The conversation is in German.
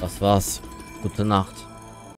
Das war's. Gute Nacht.